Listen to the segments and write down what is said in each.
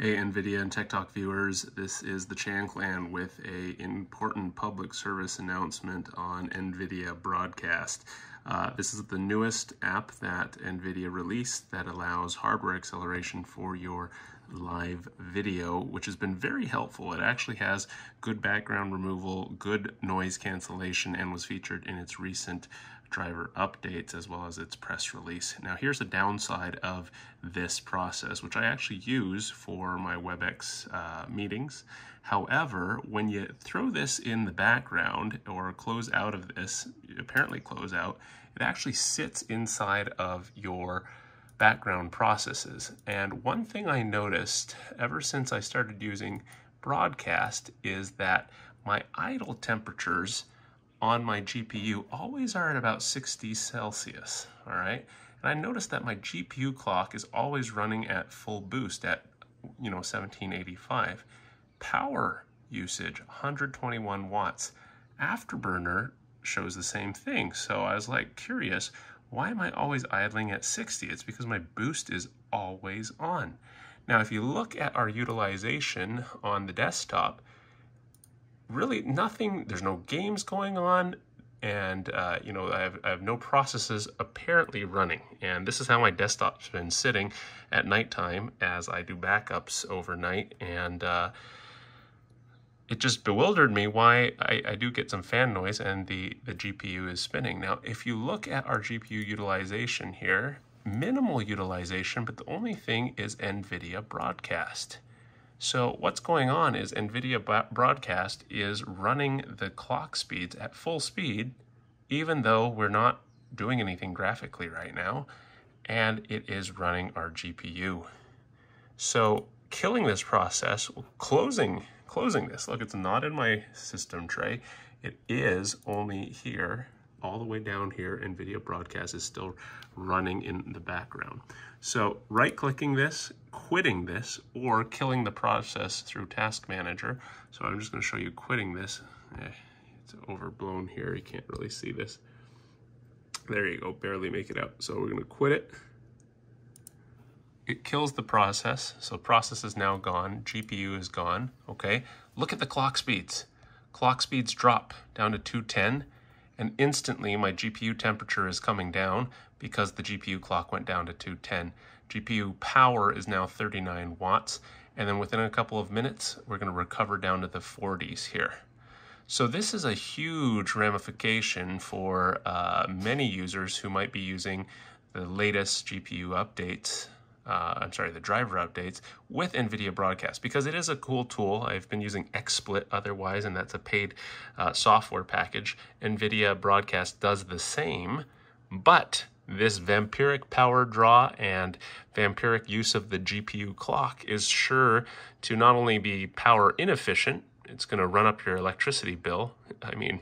Hey NVIDIA and Tech Talk viewers, this is the Chan Clan with a important public service announcement on NVIDIA Broadcast. Uh, this is the newest app that NVIDIA released that allows hardware acceleration for your live video, which has been very helpful. It actually has good background removal, good noise cancellation, and was featured in its recent driver updates as well as its press release. Now here's the downside of this process, which I actually use for my WebEx uh, meetings. However, when you throw this in the background or close out of this, apparently close out, it actually sits inside of your background processes. And one thing I noticed ever since I started using Broadcast is that my idle temperatures on my GPU always are at about 60 Celsius, all right? And I noticed that my GPU clock is always running at full boost at, you know, 1785. Power usage, 121 watts. Afterburner shows the same thing. So I was like curious, why am I always idling at 60? It's because my boost is always on. Now, if you look at our utilization on the desktop, really nothing, there's no games going on, and uh, you know I have, I have no processes apparently running. And this is how my desktop's been sitting at nighttime as I do backups overnight. And uh, it just bewildered me why I, I, do get some fan noise and the, the GPU is spinning. Now, if you look at our GPU utilization here, minimal utilization, but the only thing is NVIDIA Broadcast. So what's going on is NVIDIA Broadcast is running the clock speeds at full speed, even though we're not doing anything graphically right now, and it is running our GPU. So killing this process, closing, closing this, look, it's not in my system tray. It is only here all the way down here, NVIDIA Broadcast is still running in the background. So right-clicking this, quitting this, or killing the process through Task Manager. So I'm just going to show you quitting this. Eh, it's overblown here, you can't really see this. There you go, barely make it out. So we're going to quit it. It kills the process, so process is now gone, GPU is gone, okay? Look at the clock speeds. Clock speeds drop down to 210 and instantly my GPU temperature is coming down because the GPU clock went down to 210. GPU power is now 39 watts, and then within a couple of minutes, we're going to recover down to the 40s here. So this is a huge ramification for uh, many users who might be using the latest GPU updates uh, I'm sorry, the driver updates with NVIDIA Broadcast because it is a cool tool. I've been using XSplit otherwise, and that's a paid uh, software package. NVIDIA Broadcast does the same, but this vampiric power draw and vampiric use of the GPU clock is sure to not only be power inefficient, it's going to run up your electricity bill. I mean,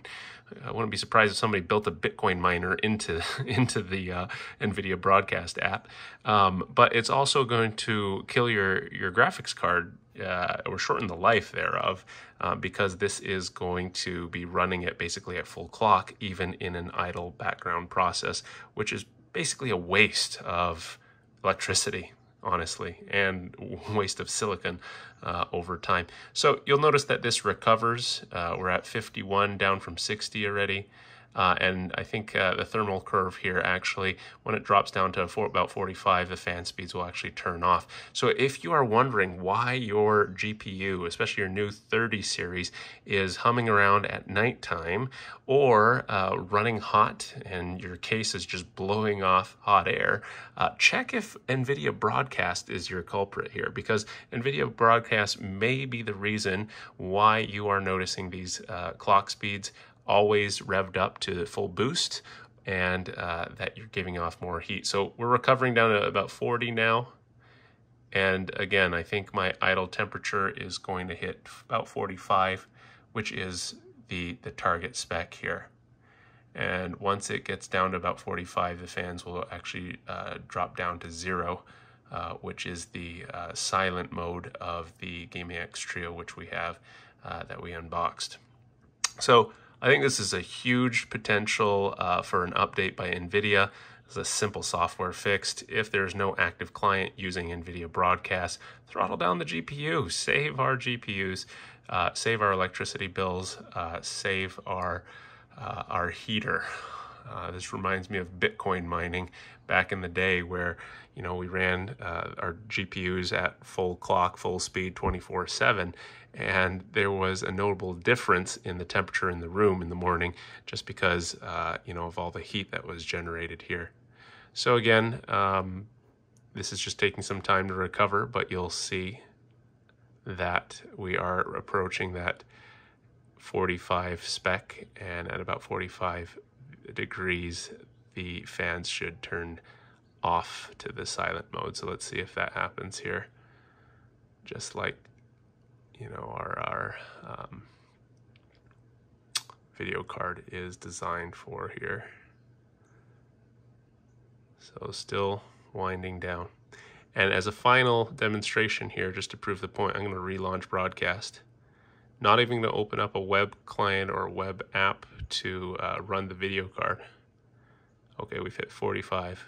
I wouldn't be surprised if somebody built a Bitcoin miner into into the uh, NVIDIA Broadcast app. Um, but it's also going to kill your your graphics card uh, or shorten the life thereof uh, because this is going to be running it basically at full clock, even in an idle background process, which is basically a waste of electricity honestly, and waste of silicon uh, over time. So you'll notice that this recovers. Uh, we're at 51, down from 60 already. Uh, and I think uh, the thermal curve here actually, when it drops down to four, about 45, the fan speeds will actually turn off. So if you are wondering why your GPU, especially your new 30 series, is humming around at nighttime or uh, running hot and your case is just blowing off hot air, uh, check if NVIDIA Broadcast is your culprit here because NVIDIA Broadcast may be the reason why you are noticing these uh, clock speeds always revved up to the full boost and uh, that you're giving off more heat. So we're recovering down to about 40 now. And again, I think my idle temperature is going to hit about 45, which is the, the target spec here. And once it gets down to about 45, the fans will actually uh, drop down to zero, uh, which is the uh, silent mode of the Gaming X Trio, which we have uh, that we unboxed. So I think this is a huge potential uh, for an update by NVIDIA. It's a simple software fixed. If there's no active client using NVIDIA Broadcast, throttle down the GPU, save our GPUs, uh, save our electricity bills, uh, save our, uh, our heater. Uh, this reminds me of Bitcoin mining back in the day where, you know, we ran uh, our GPUs at full clock, full speed, 24 7. And there was a notable difference in the temperature in the room in the morning just because, uh, you know, of all the heat that was generated here. So again, um, this is just taking some time to recover, but you'll see that we are approaching that 45 spec and at about 45 degrees the fans should turn off to the silent mode. So let's see if that happens here. Just like, you know, our, our um, video card is designed for here. So still winding down. And as a final demonstration here, just to prove the point, I'm going to relaunch broadcast. Not even to open up a web client or a web app to uh, run the video card. Okay, we've hit 45.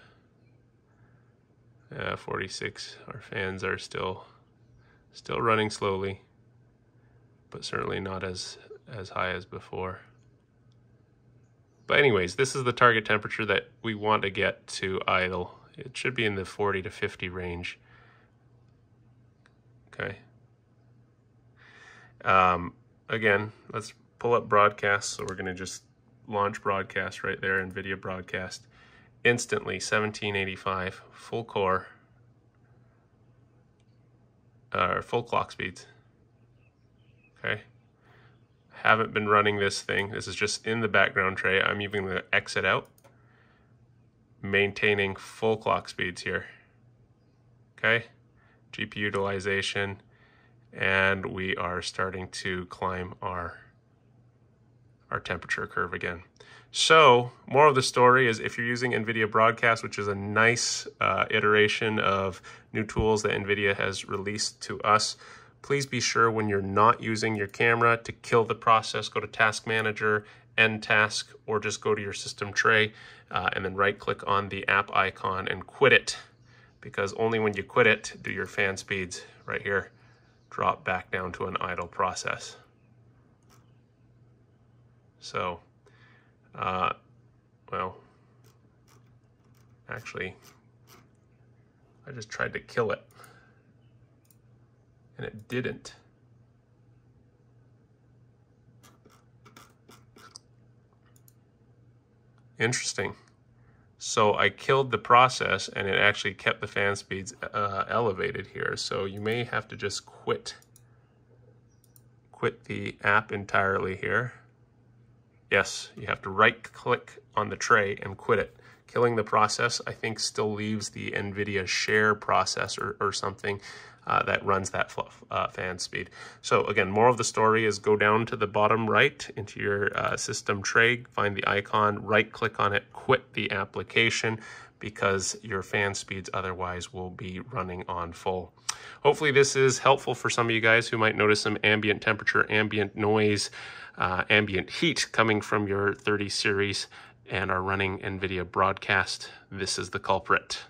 Uh, 46. Our fans are still still running slowly, but certainly not as as high as before. But anyways, this is the target temperature that we want to get to idle. It should be in the 40 to 50 range. Okay. Um, again, let's pull up broadcast. So we're going to just launch broadcast right there, NVIDIA broadcast. Instantly, 1785, full core, uh, full clock speeds. Okay. Haven't been running this thing. This is just in the background tray. I'm even going to exit out. Maintaining full clock speeds here. Okay. GPU utilization. And we are starting to climb our our temperature curve again. So, more of the story is if you're using NVIDIA Broadcast, which is a nice uh, iteration of new tools that NVIDIA has released to us, please be sure when you're not using your camera to kill the process, go to Task Manager, End Task, or just go to your system tray uh, and then right click on the app icon and quit it. Because only when you quit it do your fan speeds right here drop back down to an idle process. So, uh, well, actually, I just tried to kill it and it didn't. Interesting. So I killed the process and it actually kept the fan speeds uh, elevated here. So you may have to just quit, quit the app entirely here. Yes, you have to right click on the tray and quit it. Killing the process, I think, still leaves the NVIDIA share process or, or something uh, that runs that uh, fan speed. So again, more of the story is go down to the bottom right into your uh, system tray, find the icon, right click on it, quit the application because your fan speeds otherwise will be running on full. Hopefully this is helpful for some of you guys who might notice some ambient temperature, ambient noise, uh, ambient heat coming from your 30 series and are running NVIDIA broadcast. This is the culprit.